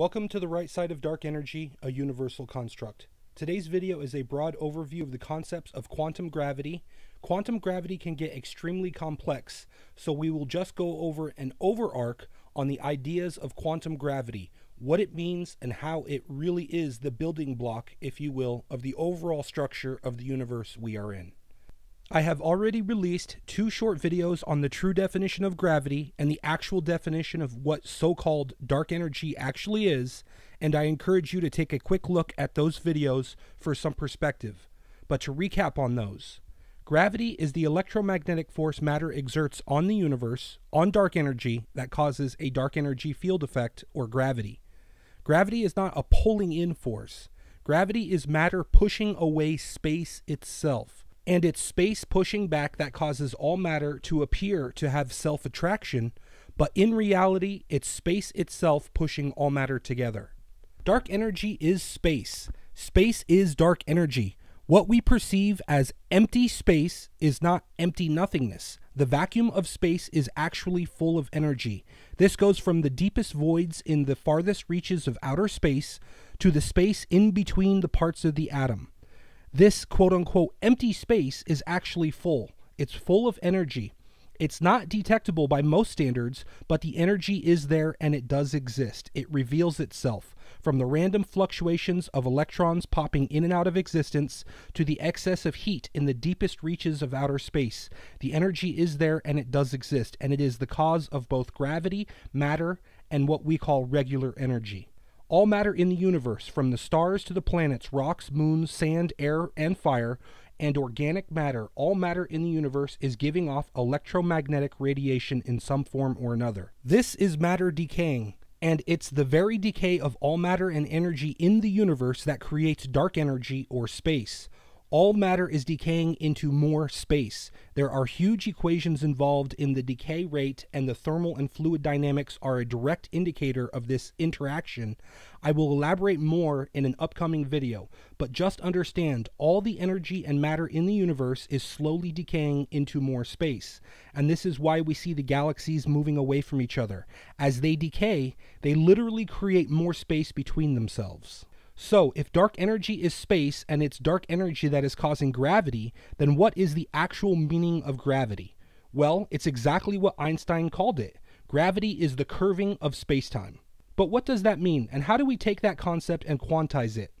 Welcome to the right side of dark energy, a universal construct. Today's video is a broad overview of the concepts of quantum gravity. Quantum gravity can get extremely complex, so we will just go over an overarch on the ideas of quantum gravity, what it means, and how it really is the building block, if you will, of the overall structure of the universe we are in. I have already released two short videos on the true definition of gravity and the actual definition of what so called dark energy actually is, and I encourage you to take a quick look at those videos for some perspective. But to recap on those, gravity is the electromagnetic force matter exerts on the universe, on dark energy, that causes a dark energy field effect or gravity. Gravity is not a pulling in force, gravity is matter pushing away space itself and it's space pushing back that causes all matter to appear to have self attraction, but in reality, it's space itself pushing all matter together. Dark energy is space. Space is dark energy. What we perceive as empty space is not empty nothingness. The vacuum of space is actually full of energy. This goes from the deepest voids in the farthest reaches of outer space to the space in between the parts of the atom. This quote unquote empty space is actually full. It's full of energy. It's not detectable by most standards, but the energy is there and it does exist. It reveals itself from the random fluctuations of electrons popping in and out of existence to the excess of heat in the deepest reaches of outer space. The energy is there and it does exist, and it is the cause of both gravity, matter, and what we call regular energy. All matter in the universe, from the stars to the planets, rocks, moons, sand, air, and fire, and organic matter, all matter in the universe is giving off electromagnetic radiation in some form or another. This is matter decaying, and it's the very decay of all matter and energy in the universe that creates dark energy or space all matter is decaying into more space. There are huge equations involved in the decay rate, and the thermal and fluid dynamics are a direct indicator of this interaction. I will elaborate more in an upcoming video, but just understand all the energy and matter in the universe is slowly decaying into more space. And this is why we see the galaxies moving away from each other. As they decay, they literally create more space between themselves. So, if dark energy is space and it's dark energy that is causing gravity, then what is the actual meaning of gravity? Well, it's exactly what Einstein called it. Gravity is the curving of spacetime. But what does that mean, and how do we take that concept and quantize it?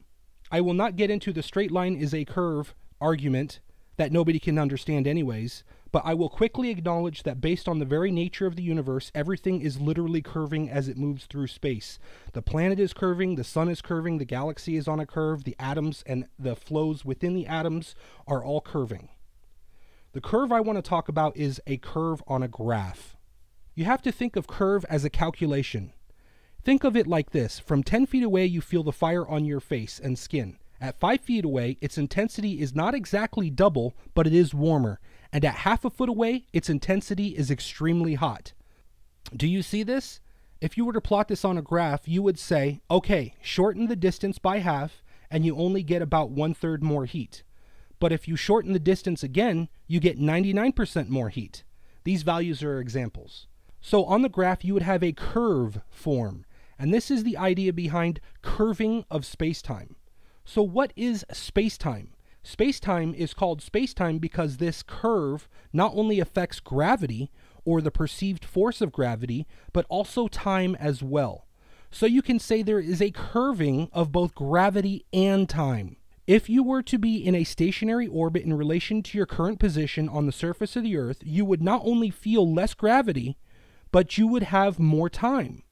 I will not get into the straight line is a curve argument that nobody can understand, anyways, but I will quickly acknowledge that based on the very nature of the universe, everything is literally curving as it moves through space. The planet is curving, the sun is curving, the galaxy is on a curve, the atoms and the flows within the atoms are all curving. The curve I want to talk about is a curve on a graph. You have to think of curve as a calculation. Think of it like this from 10 feet away, you feel the fire on your face and skin. At 5 feet away, its intensity is not exactly double, but it is warmer and at half a foot away, its intensity is extremely hot. Do you see this? If you were to plot this on a graph, you would say, okay, shorten the distance by half, and you only get about one third more heat. But if you shorten the distance again, you get 99% more heat. These values are examples. So on the graph, you would have a curve form, and this is the idea behind curving of spacetime. So what is spacetime? Spacetime is called space-time because this curve not only affects gravity or the perceived force of gravity, but also time as well. So you can say there is a curving of both gravity and time. If you were to be in a stationary orbit in relation to your current position on the surface of the Earth, you would not only feel less gravity, but you would have more time.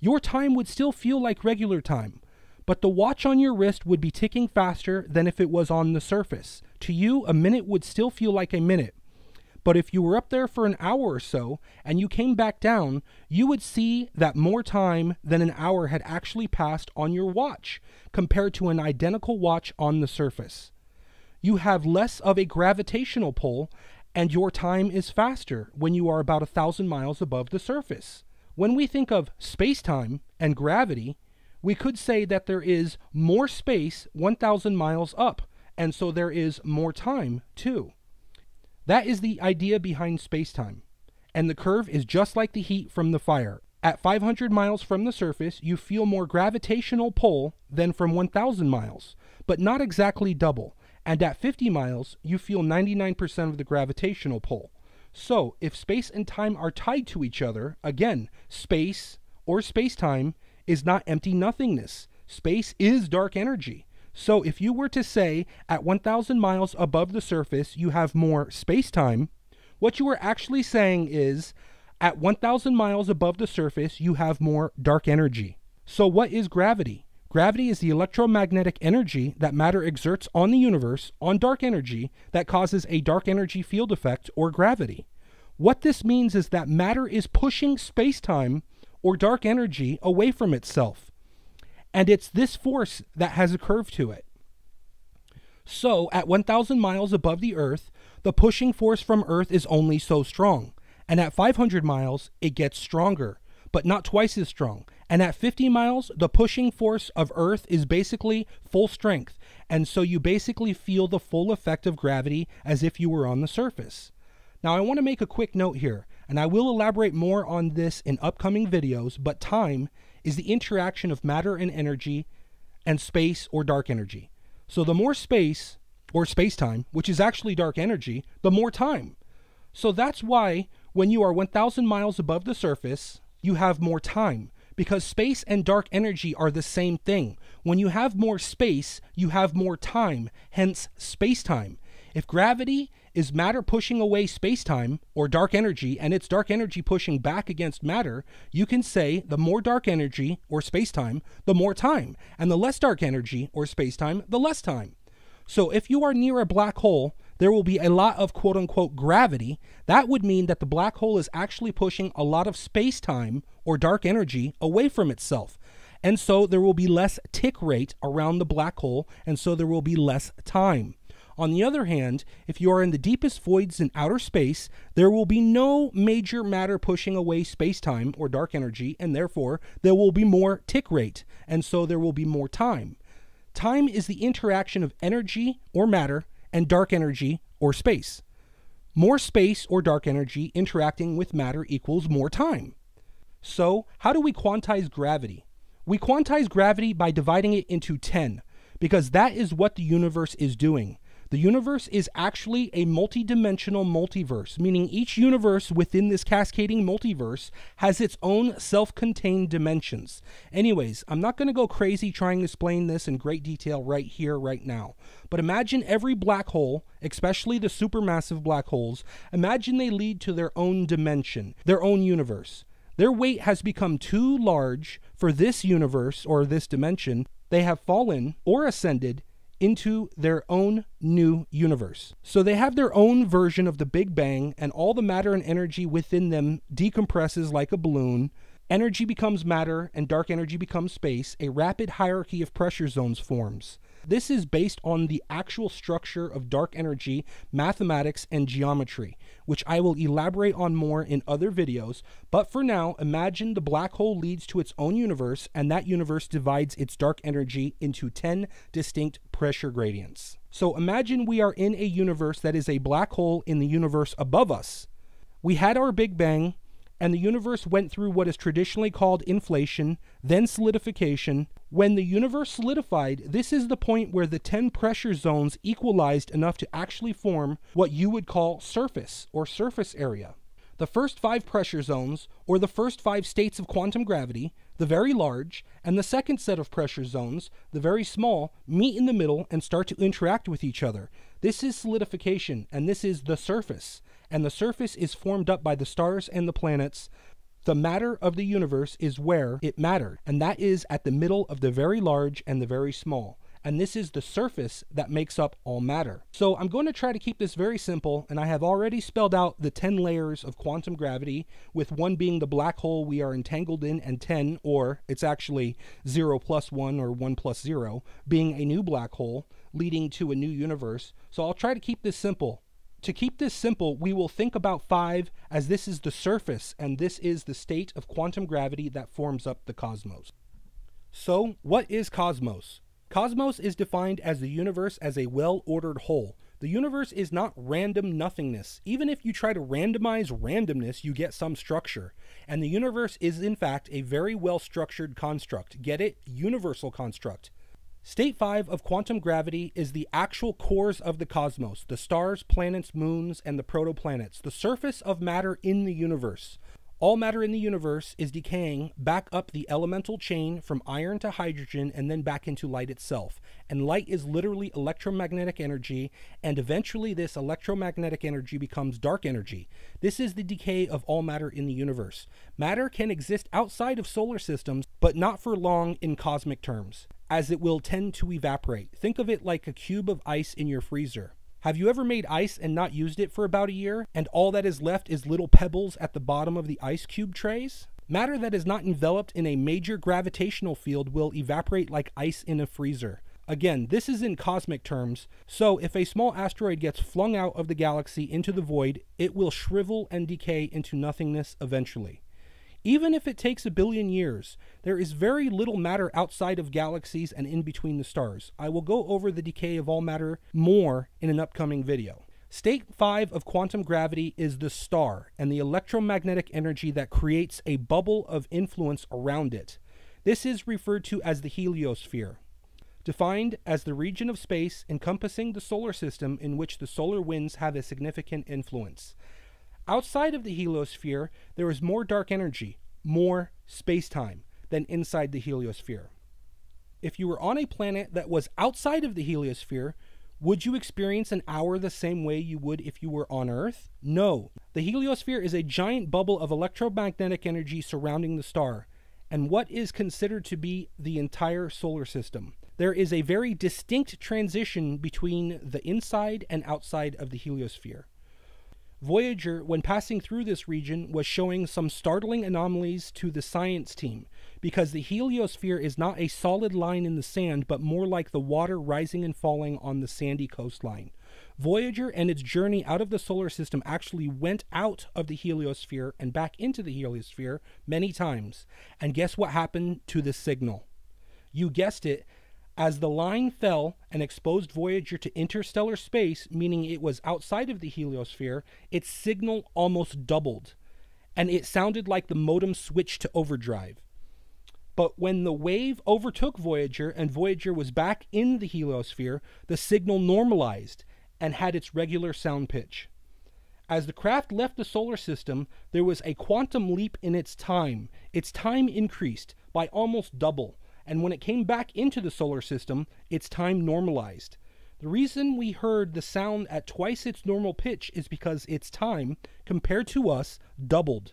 Your time would still feel like regular time, but the watch on your wrist would be ticking faster than if it was on the surface. To you, a minute would still feel like a minute. But if you were up there for an hour or so and you came back down, you would see that more time than an hour had actually passed on your watch compared to an identical watch on the surface. You have less of a gravitational pull and your time is faster when you are about a thousand miles above the surface. When we think of space time and gravity, we could say that there is more space 1,000 miles up, and so there is more time too. That is the idea behind space-time. And the curve is just like the heat from the fire. At 500 miles from the surface, you feel more gravitational pull than from 1,000 miles, but not exactly double. And at 50 miles, you feel 99% of the gravitational pull. So, if space and time are tied to each other, again, space or space time is not empty nothingness. Space is dark energy. So, if you were to say at 1,000 miles above the surface you have more space time, what you are actually saying is at 1,000 miles above the surface, you have more dark energy. So, what is gravity? Gravity is the electromagnetic energy that matter exerts on the universe, on dark energy, that causes a dark energy field effect or gravity. What this means is that matter is pushing space time or dark energy away from itself. And it's this force that has a curve to it. So, at 1,000 miles above the Earth, the pushing force from Earth is only so strong. And at 500 miles, it gets stronger, but not twice as strong. And at 50 miles, the pushing force of Earth is basically full strength. And so you basically feel the full effect of gravity as if you were on the surface. Now, I want to make a quick note here, and I will elaborate more on this in upcoming videos, but time is the interaction of matter and energy and space or dark energy. So the more space or space time, which is actually dark energy, the more time. So that's why when you are 1,000 miles above the surface, you have more time because space and dark energy are the same thing. When you have more space, you have more time, hence space time. If gravity is matter pushing away space time or dark energy, and it's dark energy pushing back against matter, you can say the more dark energy or space time, the more time, and the less dark energy or space time, the less time. So if you are near a black hole, there will be a lot of quote unquote gravity. That would mean that the black hole is actually pushing a lot of space time or dark energy away from itself. And so there will be less tick rate around the black hole, and so there will be less time. On the other hand, if you are in the deepest voids in outer space, there will be no major matter pushing away space time or dark energy, and therefore there will be more tick rate, and so there will be more time. Time is the interaction of energy or matter and dark energy or space. More space or dark energy interacting with matter equals more time. So, how do we quantize gravity? We quantize gravity by dividing it into 10, because that is what the universe is doing. The universe is actually a multidimensional multiverse, meaning each universe within this cascading multiverse has its own self contained dimensions. Anyways, I'm not going to go crazy trying to explain this in great detail right here, right now. But imagine every black hole, especially the supermassive black holes, imagine they lead to their own dimension, their own universe. Their weight has become too large for this universe or this dimension. They have fallen or ascended into their own new universe. So they have their own version of the Big Bang, and all the matter and energy within them decompresses like a balloon. Energy becomes matter, and dark energy becomes space. A rapid hierarchy of pressure zones forms. This is based on the actual structure of dark energy, mathematics, and geometry, which I will elaborate on more in other videos. But for now, imagine the black hole leads to its own universe, and that universe divides its dark energy into 10 distinct pressure gradients. So imagine we are in a universe that is a black hole in the universe above us. We had our Big Bang, and the universe went through what is traditionally called inflation, then solidification. When the universe solidified, this is the point where the 10 pressure zones equalized enough to actually form what you would call surface or surface area. The first five pressure zones, or the first five states of quantum gravity, the very large, and the second set of pressure zones, the very small, meet in the middle and start to interact with each other. This is solidification, and this is the surface and the surface is formed up by the stars and the planets. The matter of the universe is where it mattered, and that is at the middle of the very large and the very small. And this is the surface that makes up all matter. So I'm going to try to keep this very simple, and I have already spelled out the 10 layers of quantum gravity, with one being the black hole we are entangled in, and 10, or it's actually 0 plus 1 or 1 plus 0, being a new black hole leading to a new universe. So I'll try to keep this simple. To keep this simple, we will think about 5 as this is the surface and this is the state of quantum gravity that forms up the cosmos. So, what is cosmos? Cosmos is defined as the universe as a well ordered whole. The universe is not random nothingness. Even if you try to randomize randomness, you get some structure. And the universe is, in fact, a very well structured construct. Get it? Universal construct. State 5 of quantum gravity is the actual cores of the cosmos the stars, planets, moons, and the protoplanets, the surface of matter in the universe. All matter in the universe is decaying back up the elemental chain from iron to hydrogen and then back into light itself. And light is literally electromagnetic energy, and eventually this electromagnetic energy becomes dark energy. This is the decay of all matter in the universe. Matter can exist outside of solar systems, but not for long in cosmic terms, as it will tend to evaporate. Think of it like a cube of ice in your freezer. Have you ever made ice and not used it for about a year, and all that is left is little pebbles at the bottom of the ice cube trays? Matter that is not enveloped in a major gravitational field will evaporate like ice in a freezer. Again, this is in cosmic terms, so if a small asteroid gets flung out of the galaxy into the void, it will shrivel and decay into nothingness eventually. Even if it takes a billion years, there is very little matter outside of galaxies and in between the stars. I will go over the decay of all matter more in an upcoming video. State 5 of quantum gravity is the star and the electromagnetic energy that creates a bubble of influence around it. This is referred to as the heliosphere, defined as the region of space encompassing the solar system in which the solar winds have a significant influence. Outside of the heliosphere, there is more dark energy, more space time than inside the heliosphere. If you were on a planet that was outside of the heliosphere, would you experience an hour the same way you would if you were on Earth? No. The heliosphere is a giant bubble of electromagnetic energy surrounding the star, and what is considered to be the entire solar system. There is a very distinct transition between the inside and outside of the heliosphere. Voyager, when passing through this region, was showing some startling anomalies to the science team because the heliosphere is not a solid line in the sand, but more like the water rising and falling on the sandy coastline. Voyager and its journey out of the solar system actually went out of the heliosphere and back into the heliosphere many times. And guess what happened to the signal? You guessed it, as the line fell and exposed Voyager to interstellar space, meaning it was outside of the heliosphere, its signal almost doubled. And it sounded like the modem switched to overdrive. But when the wave overtook Voyager and Voyager was back in the heliosphere, the signal normalized and had its regular sound pitch. As the craft left the solar system, there was a quantum leap in its time. Its time increased by almost double and when it came back into the solar system, its time normalized. The reason we heard the sound at twice its normal pitch is because its time, compared to us, doubled.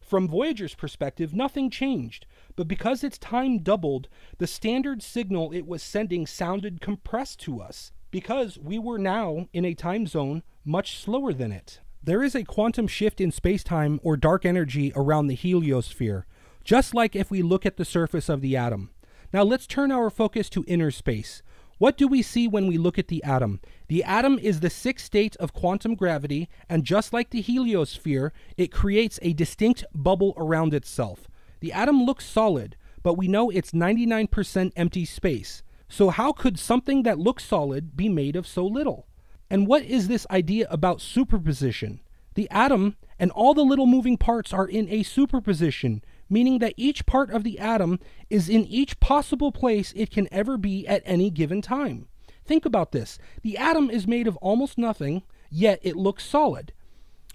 From Voyager's perspective, nothing changed, but because its time doubled, the standard signal it was sending sounded compressed to us, because we were now in a time zone much slower than it. There is a quantum shift in spacetime or dark energy around the heliosphere, just like if we look at the surface of the atom. Now let's turn our focus to inner space. What do we see when we look at the atom? The atom is the sixth state of quantum gravity, and just like the heliosphere, it creates a distinct bubble around itself. The atom looks solid, but we know it's 99% empty space. So, how could something that looks solid be made of so little? And what is this idea about superposition? The atom and all the little moving parts are in a superposition, meaning that each part of the atom is in each possible place it can ever be at any given time. Think about this the atom is made of almost nothing, yet it looks solid.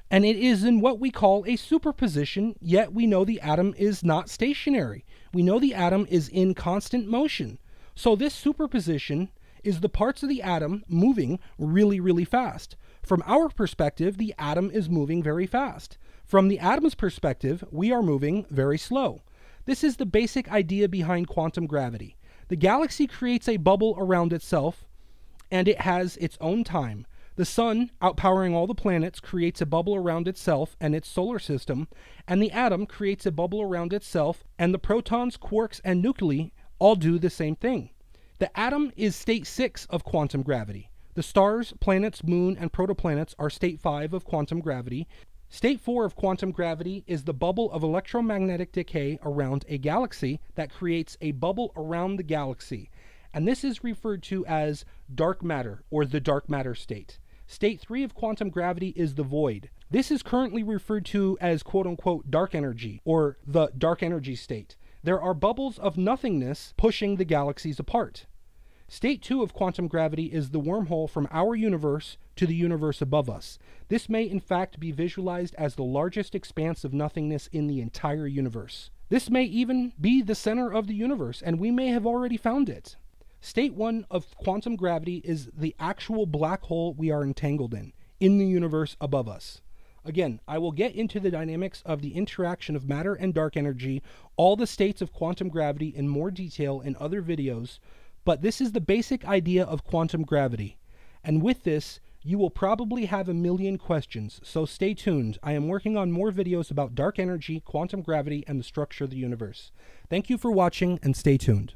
And it is in what we call a superposition, yet we know the atom is not stationary. We know the atom is in constant motion. So, this superposition is the parts of the atom moving really, really fast. From our perspective, the atom is moving very fast. From the atom's perspective, we are moving very slow. This is the basic idea behind quantum gravity. The galaxy creates a bubble around itself, and it has its own time. The sun, outpowering all the planets, creates a bubble around itself and its solar system, and the atom creates a bubble around itself, and the protons, quarks, and nuclei all do the same thing. The atom is state 6 of quantum gravity. The stars, planets, moon, and protoplanets are state 5 of quantum gravity, State 4 of quantum gravity is the bubble of electromagnetic decay around a galaxy that creates a bubble around the galaxy. And this is referred to as dark matter or the dark matter state. State 3 of quantum gravity is the void. This is currently referred to as quote unquote dark energy or the dark energy state. There are bubbles of nothingness pushing the galaxies apart. State 2 of quantum gravity is the wormhole from our universe to the universe above us. This may in fact be visualized as the largest expanse of nothingness in the entire universe. This may even be the center of the universe, and we may have already found it. State 1 of quantum gravity is the actual black hole we are entangled in, in the universe above us. Again, I will get into the dynamics of the interaction of matter and dark energy, all the states of quantum gravity in more detail in other videos, but this is the basic idea of quantum gravity. And with this, you will probably have a million questions, so stay tuned. I am working on more videos about dark energy, quantum gravity, and the structure of the universe. Thank you for watching, and stay tuned.